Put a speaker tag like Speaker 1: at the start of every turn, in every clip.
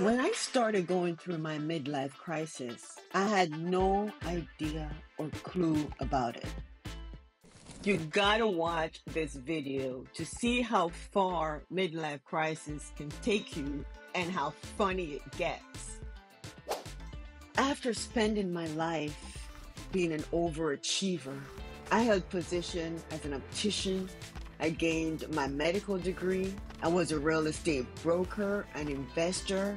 Speaker 1: When I started going through my midlife crisis, I had no idea or clue about it. You gotta watch this video to see how far midlife crisis can take you and how funny it gets. After spending my life being an overachiever, I held position as an optician. I gained my medical degree. I was a real estate broker, an investor,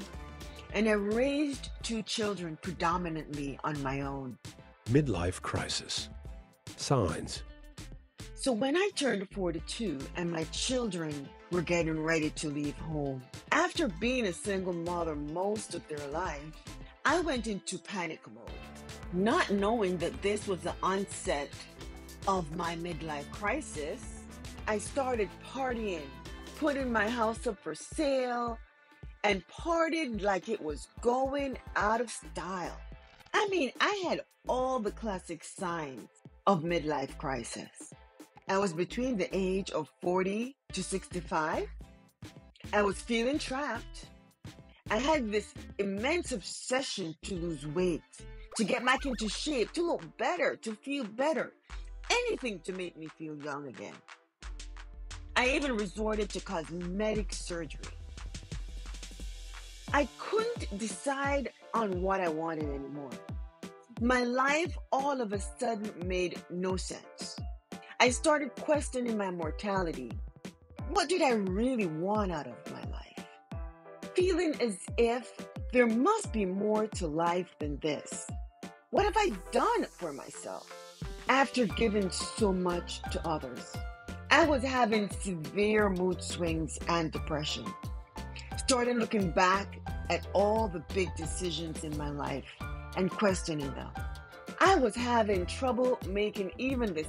Speaker 1: and I raised two children predominantly on my own.
Speaker 2: Midlife crisis. Signs.
Speaker 1: So when I turned 42 and my children were getting ready to leave home, after being a single mother most of their life, I went into panic mode, not knowing that this was the onset of my midlife crisis. I started partying, putting my house up for sale, and partied like it was going out of style. I mean, I had all the classic signs of midlife crisis. I was between the age of 40 to 65. I was feeling trapped. I had this immense obsession to lose weight, to get back into shape, to look better, to feel better, anything to make me feel young again. I even resorted to cosmetic surgery. I couldn't decide on what I wanted anymore. My life all of a sudden made no sense. I started questioning my mortality. What did I really want out of my life? Feeling as if there must be more to life than this. What have I done for myself after giving so much to others? I was having severe mood swings and depression. Started looking back at all the big decisions in my life and questioning them. I was having trouble making even the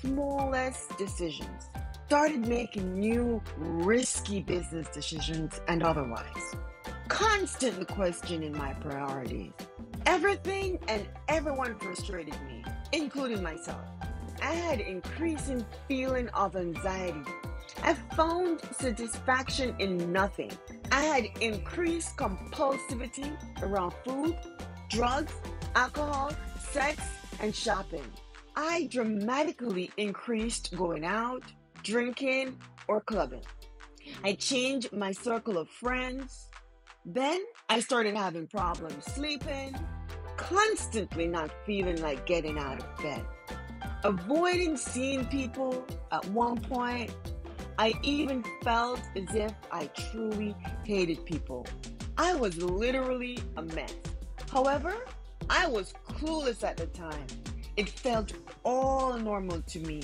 Speaker 1: smallest decisions. Started making new risky business decisions and otherwise. Constantly questioning my priorities. Everything and everyone frustrated me, including myself. I had increasing feeling of anxiety. I found satisfaction in nothing. I had increased compulsivity around food, drugs, alcohol, sex, and shopping. I dramatically increased going out, drinking, or clubbing. I changed my circle of friends. Then I started having problems sleeping, constantly not feeling like getting out of bed, avoiding seeing people. At one point, I even felt as if I truly hated people. I was literally a mess. However, I was clueless at the time. It felt all normal to me,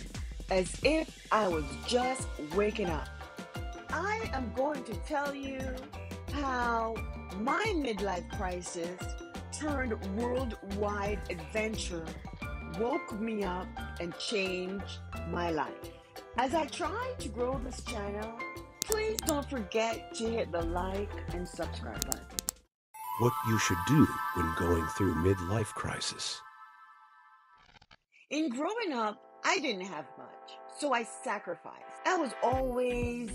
Speaker 1: as if I was just waking up. I am going to tell you how my midlife crisis turned worldwide adventure woke me up and changed my life. As I try to grow this channel, please don't forget to hit the like and subscribe button.
Speaker 2: What you should do when going through midlife crisis.
Speaker 1: In growing up, I didn't have much, so I sacrificed. I was always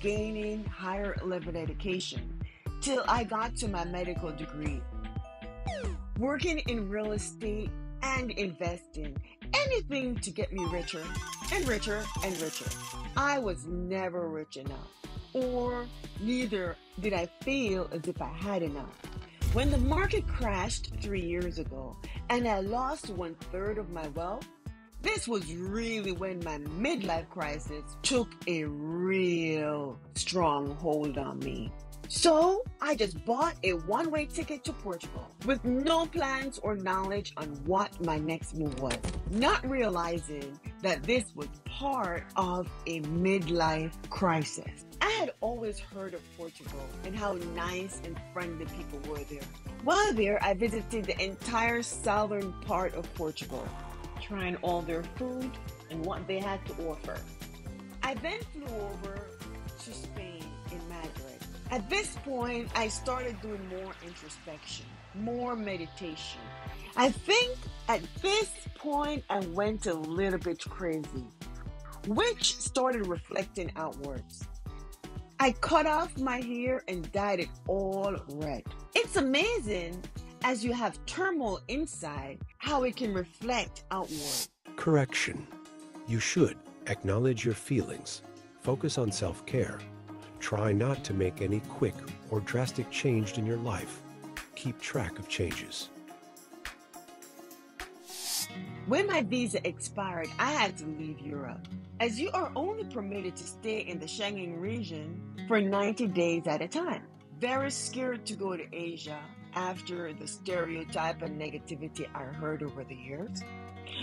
Speaker 1: gaining higher level education till I got to my medical degree. Working in real estate and investing, anything to get me richer and richer and richer. I was never rich enough, or neither did I feel as if I had enough. When the market crashed three years ago and I lost one third of my wealth, this was really when my midlife crisis took a real strong hold on me. So I just bought a one way ticket to Portugal with no plans or knowledge on what my next move was, not realizing that this was part of a midlife crisis. I had always heard of Portugal and how nice and friendly people were there. While there, I visited the entire southern part of Portugal, trying all their food and what they had to offer. I then flew over to Spain. At this point, I started doing more introspection, more meditation. I think at this point, I went a little bit crazy, which started reflecting outwards. I cut off my hair and dyed it all red. It's amazing as you have turmoil inside how it can reflect outward.
Speaker 2: Correction. You should acknowledge your feelings, focus on self care, try not to make any quick or drastic change in your life, keep track of changes.
Speaker 1: When my visa expired, I had to leave Europe. As you are only permitted to stay in the Schengen region for 90 days at a time. Very scared to go to Asia after the stereotype and negativity I heard over the years.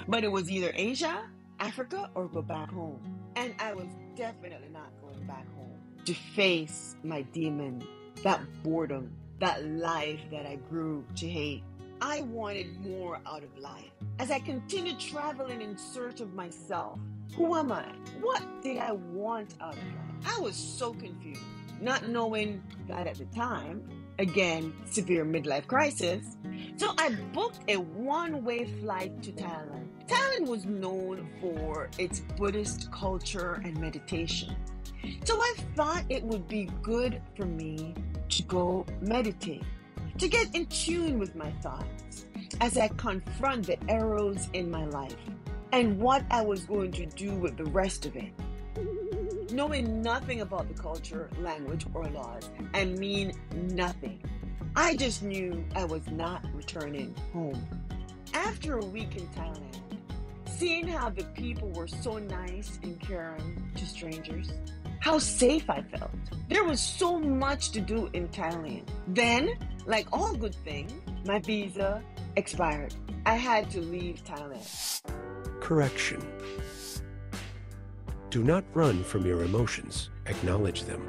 Speaker 1: But it was either Asia, Africa, or go back home. And I was definitely not going back home to face my demon, that boredom, that life that I grew to hate. I wanted more out of life. As I continued traveling in search of myself, who am I? What did I want out of life? I was so confused, not knowing that at the time, again, severe midlife crisis. So I booked a one way flight to Thailand. Thailand was known for its Buddhist culture and meditation. So I thought it would be good for me to go meditate, to get in tune with my thoughts as I confront the arrows in my life and what I was going to do with the rest of it. Knowing nothing about the culture, language, or laws, and mean nothing. I just knew I was not returning home. After a week in Thailand, seeing how the people were so nice and caring to strangers, how safe I felt. There was so much to do in Thailand. Then, like all good things, my visa expired. I had to leave Thailand.
Speaker 2: Correction. Do not run from your emotions, acknowledge them.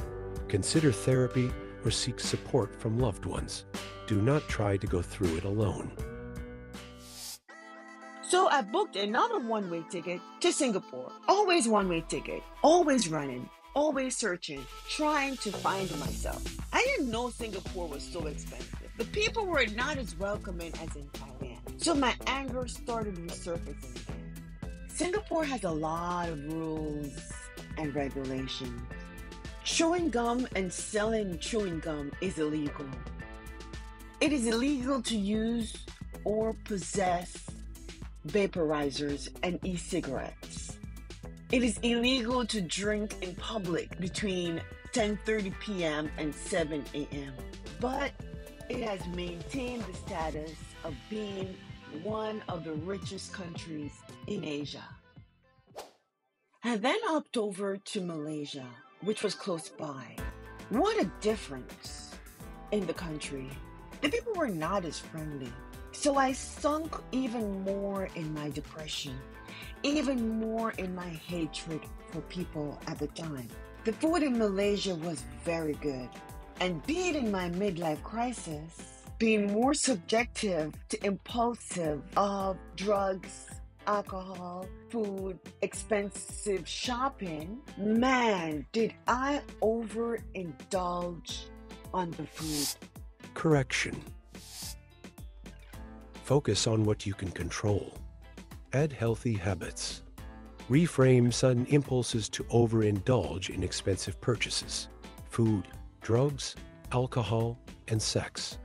Speaker 2: Consider therapy or seek support from loved ones. Do not try to go through it alone.
Speaker 1: So I booked another one way ticket to Singapore. Always one way ticket, always running, always searching, trying to find myself. I didn't know Singapore was so expensive. The people were not as welcoming as in Thailand. So my anger started resurfacing. Singapore has a lot of rules and regulations. Chewing gum and selling chewing gum is illegal. It is illegal to use or possess vaporizers and e-cigarettes. It is illegal to drink in public between 10:30 p.m. and 7 a.m. But it has maintained the status of being one of the richest countries in Asia. I then hopped over to Malaysia, which was close by. What a difference in the country. The people were not as friendly. So I sunk even more in my depression, even more in my hatred for people at the time. The food in Malaysia was very good. And being in my midlife crisis, being more subjective to impulsive of drugs, alcohol, food, expensive shopping, man, did I overindulge on the food.
Speaker 2: Correction. Focus on what you can control. Add healthy habits. Reframe sudden impulses to overindulge in expensive purchases food, drugs, alcohol, and sex.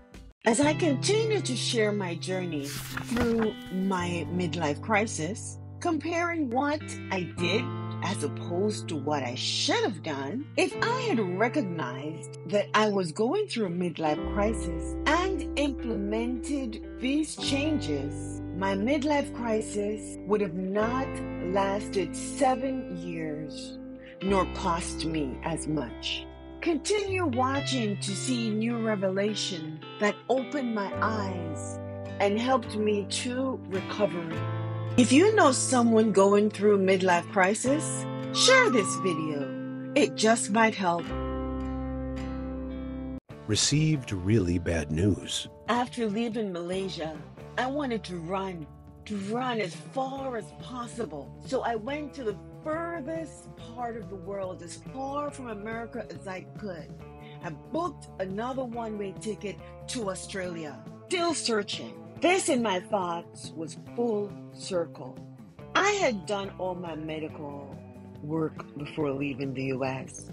Speaker 1: As I continue to share my journey through my midlife crisis, comparing what I did as opposed to what I should have done, if I had recognized that I was going through a midlife crisis and implemented these changes, my midlife crisis would have not lasted seven years nor cost me as much. Continue watching to see new revelation that opened my eyes and helped me to recover. If you know someone going through midlife crisis, share this video. It just might help.
Speaker 2: Received really bad news.
Speaker 1: After leaving Malaysia, I wanted to run, to run as far as possible. So I went to the furthest part of the world, as far from America as I could. I booked another one way ticket to Australia, still searching. This in my thoughts was full circle. I had done all my medical work before leaving the US.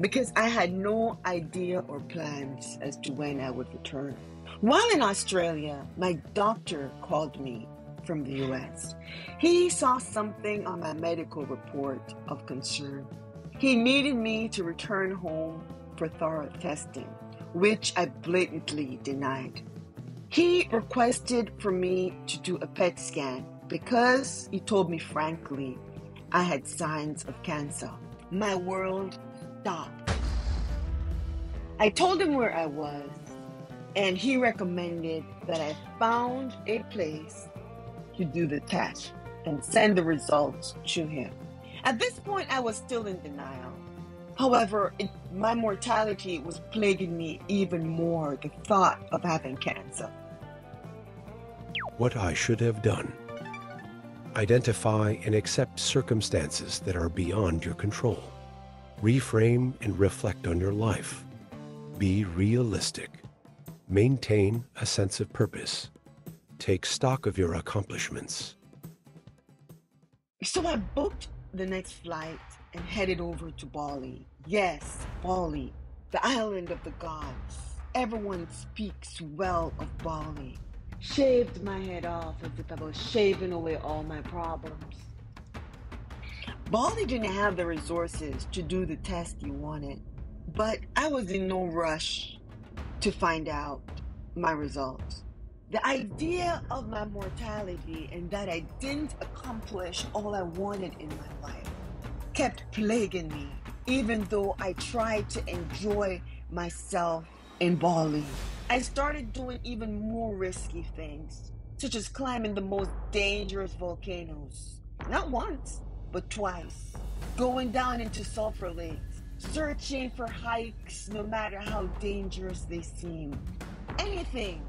Speaker 1: because I had no idea or plans as to when I would return. While in Australia, my doctor called me from the US. He saw something on my medical report of concern. He needed me to return home for thorough testing, which I blatantly denied. He requested for me to do a PET scan because he told me frankly I had signs of cancer. My world stopped. I told him where I was, and he recommended that I found a place to do the test and send the results to him. At this point, I was still in denial. However, it, my mortality was plaguing me even more, the thought of having cancer.
Speaker 2: What I should have done. Identify and accept circumstances that are beyond your control. Reframe and reflect on your life. Be realistic. Maintain a sense of purpose. Take stock of your accomplishments.
Speaker 1: So I booked the next flight and headed over to Bali. Yes, Bali, the island of the gods. Everyone speaks well of Bali shaved my head off as if I was shaving away all my problems. Bali didn't have the resources to do the test you wanted, but I was in no rush to find out my results. The idea of my mortality and that I didn't accomplish all I wanted in my life kept plaguing me, even though I tried to enjoy myself in Bali. I started doing even more risky things, such as climbing the most dangerous volcanoes. Not once, but twice. Going down into sulfur lakes, searching for hikes no matter how dangerous they seem. Anything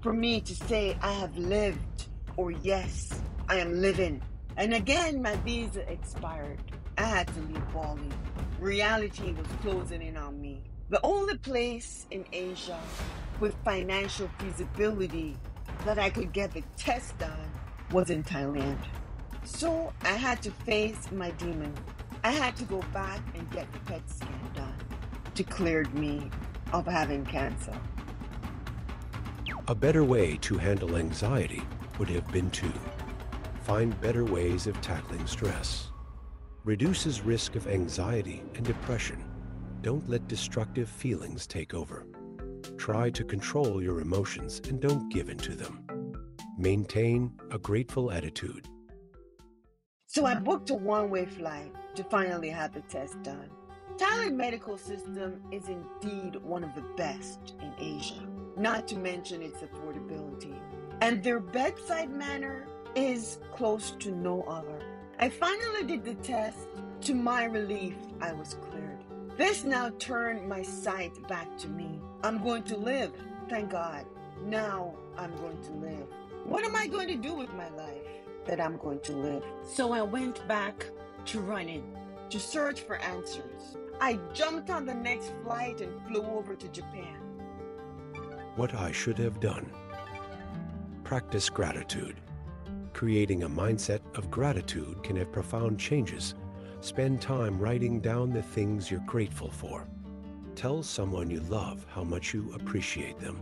Speaker 1: for me to say I have lived or yes, I am living. And again, my visa expired. I had to leave Bali. Reality was closing in on me. The only place in Asia with financial feasibility that I could get the test done was in Thailand. So I had to face my demon. I had to go back and get the PET scan done to clear me of having cancer.
Speaker 2: A better way to handle anxiety would have been to find better ways of tackling stress, reduces risk of anxiety and depression. Don't let destructive feelings take over. Try to control your emotions and don't give in to them. Maintain a grateful attitude.
Speaker 1: So I booked a one-way flight to finally have the test done. Thailand medical system is indeed one of the best in Asia, not to mention its affordability. And their bedside manner is close to no other. I finally did the test. To my relief, I was cleared. This now turned my sight back to me. I'm going to live. Thank God. Now I'm going to live. What am I going to do with my life that I'm going to live? So I went back to running to search for answers. I jumped on the next flight and flew over to Japan.
Speaker 2: What I should have done. Practice gratitude. Creating a mindset of gratitude can have profound changes. Spend time writing down the things you're grateful for. Tell someone you love how much you appreciate them.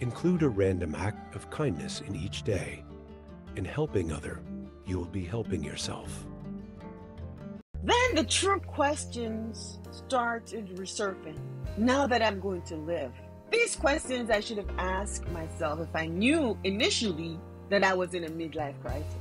Speaker 2: Include a random act of kindness in each day. In helping other, you will be helping yourself.
Speaker 1: Then the true questions started resurfacing now that I'm going to live. These questions I should have asked myself if I knew initially that I was in a midlife crisis.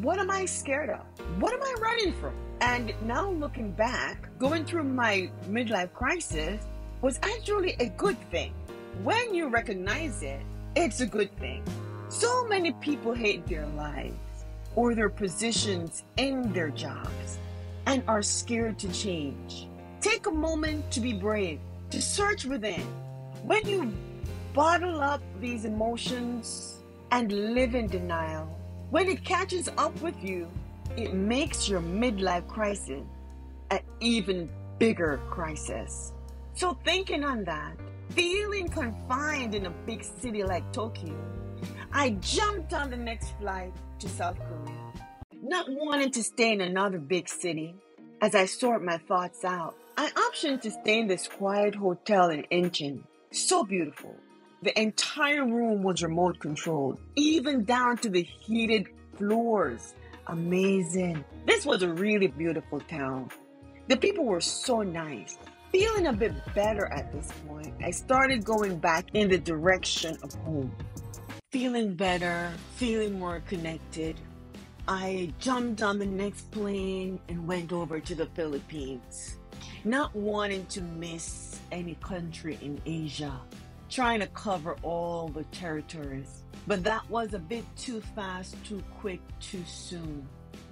Speaker 1: What am I scared of? What am I running from? And now looking back, going through my midlife crisis was actually a good thing. When you recognize it, it's a good thing. So many people hate their lives or their positions in their jobs and are scared to change. Take a moment to be brave, to search within. When you bottle up these emotions and live in denial, when it catches up with you, it makes your midlife crisis an even bigger crisis. So, thinking on that, feeling confined in a big city like Tokyo, I jumped on the next flight to South Korea. Not wanting to stay in another big city As I sort my thoughts out, I optioned to stay in this quiet hotel in Incheon. So beautiful. The entire room was remote controlled, even down to the heated floors. Amazing. This was a really beautiful town. The people were so nice. Feeling a bit better at this point, I started going back in the direction of home. Feeling better, feeling more connected, I jumped on the next plane and went over to the Philippines, not wanting to miss any country in Asia, trying to cover all the territories. But that was a bit too fast, too quick, too soon.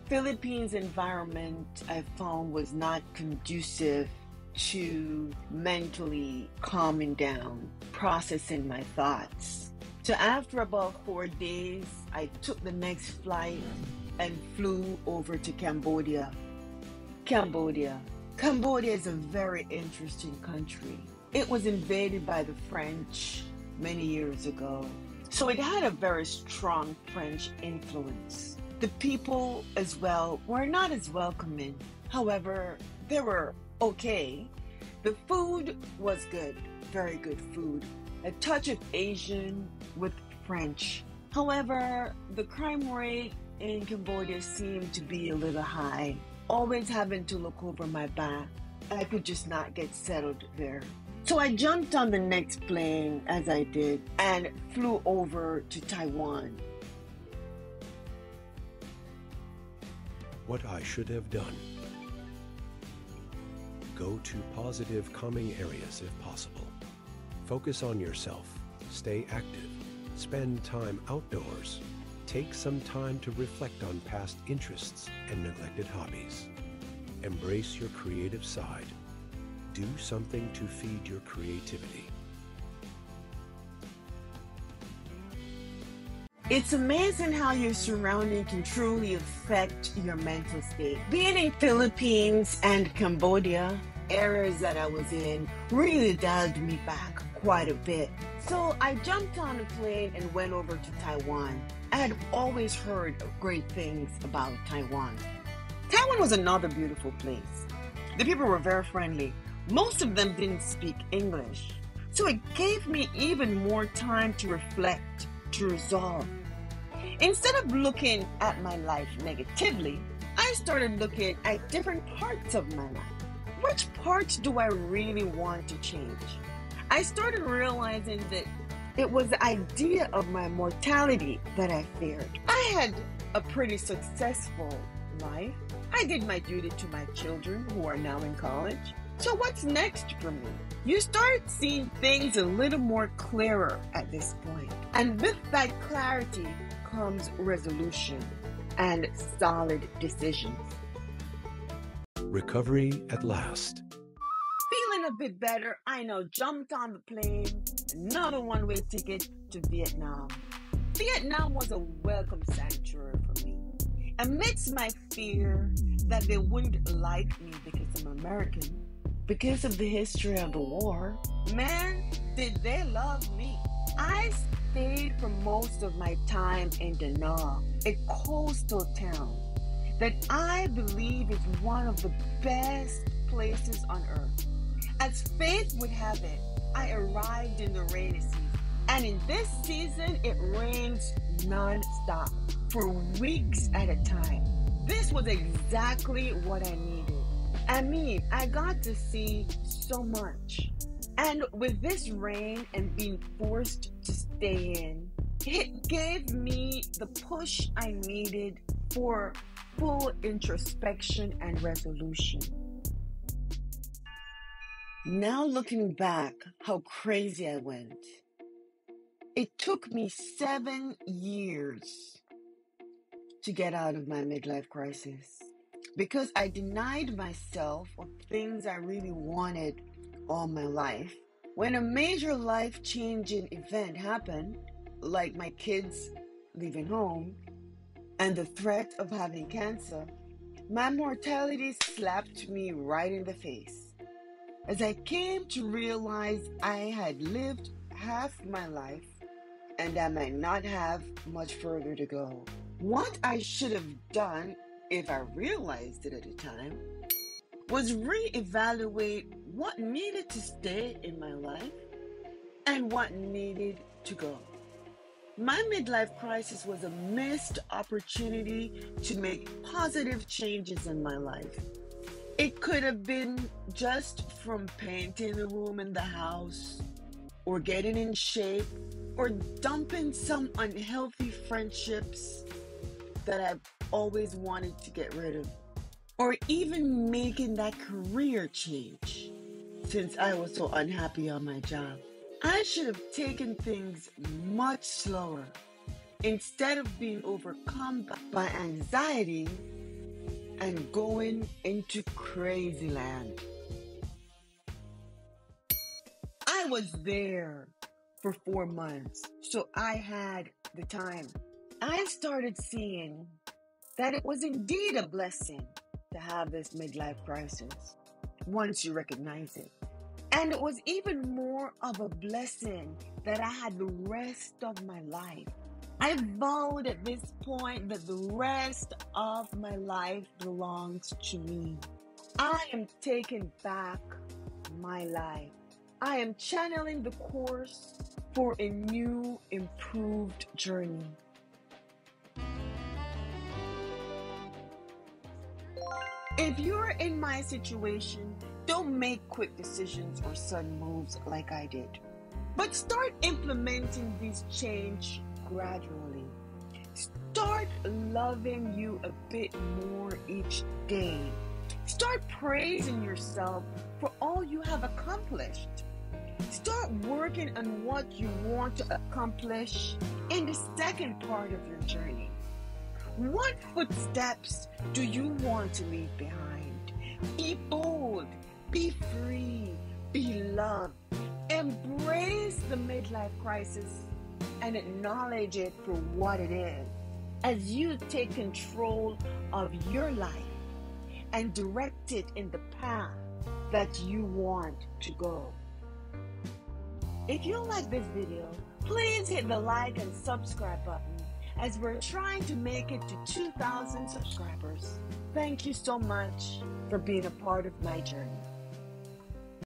Speaker 1: Philippines environment I found was not conducive to mentally calming down, processing my thoughts. So after about four days, I took the next flight and flew over to Cambodia. Cambodia. Cambodia is a very interesting country. It was invaded by the French many years ago. So it had a very strong French influence. The people as well were not as welcoming. However, they were okay. The food was good, very good food. A touch of Asian with French. However, the crime rate in Cambodia seemed to be a little high. Always having to look over my back. I could just not get settled there. So I jumped on the next plane as I did and flew over to Taiwan.
Speaker 2: What I should have done. Go to positive, calming areas if possible. Focus on yourself. Stay active. Spend time outdoors. Take some time to reflect on past interests and neglected hobbies. Embrace your creative side. Do something to feed your creativity.
Speaker 1: It's amazing how your surrounding can truly affect your mental state. Being in Philippines and Cambodia, areas that I was in, really dialed me back quite a bit. So I jumped on a plane and went over to Taiwan. I had always heard great things about Taiwan. Taiwan was another beautiful place. The people were very friendly. Most of them didn't speak English. So it gave me even more time to reflect, to resolve. Instead of looking at my life negatively, I started looking at different parts of my life. Which parts do I really want to change? I started realizing that it was the idea of my mortality that I feared. I had a pretty successful life. I did my duty to my children who are now in college. So, what's next for me? You start seeing things a little more clearer at this point. And with that clarity comes resolution and solid decisions.
Speaker 2: Recovery at last.
Speaker 1: A bit better, I now jumped on the plane, another one way ticket to Vietnam. Vietnam was a welcome sanctuary for me. Amidst my fear that they wouldn't like me because I'm American, because of the history of the war, man, did they love me. I stayed for most of my time in Da Nang, a coastal town that I believe is one of the best places on earth. As faith would have it, I arrived in the rainy season. And in this season, it rains non-stop for weeks at a time. This was exactly what I needed. I mean, I got to see so much. And with this rain and being forced to stay in, it gave me the push I needed for full introspection and resolution. Now looking back, how crazy I went. It took me seven years to get out of my midlife crisis because I denied myself of things I really wanted all my life. When a major life changing event happened, like my kids leaving home and the threat of having cancer, my mortality slapped me right in the face. As I came to realize I had lived half my life and I might not have much further to go. What I should have done if I realized it at the time was reevaluate what needed to stay in my life and what needed to go. My midlife crisis was a missed opportunity to make positive changes in my life. It could have been just from painting the room in the house, or getting in shape, or dumping some unhealthy friendships that I've always wanted to get rid of, or even making that career change since I was so unhappy on my job. I should have taken things much slower instead of being overcome by anxiety and going into crazy land. I was there for four months, so I had the time. I started seeing that it was indeed a blessing to have this midlife crisis once you recognize it. And it was even more of a blessing that I had the rest of my life. I vowed at this point that the rest of my life belongs to me. I am taking back my life. I am channeling the course for a new, improved journey. If you're in my situation, don't make quick decisions or sudden moves like I did. But start implementing these change gradually. Start loving you a bit more each day. Start praising yourself for all you have accomplished. Start working on what you want to accomplish in the second part of your journey. What footsteps do you want to leave behind? Be bold, be free, be loved. Embrace the midlife crisis and acknowledge it for what it is as you take control of your life and direct it in the path that you want to go. If you like this video, please hit the like and subscribe button as we're trying to make it to 2,000 subscribers. Thank you so much for being a part of my journey.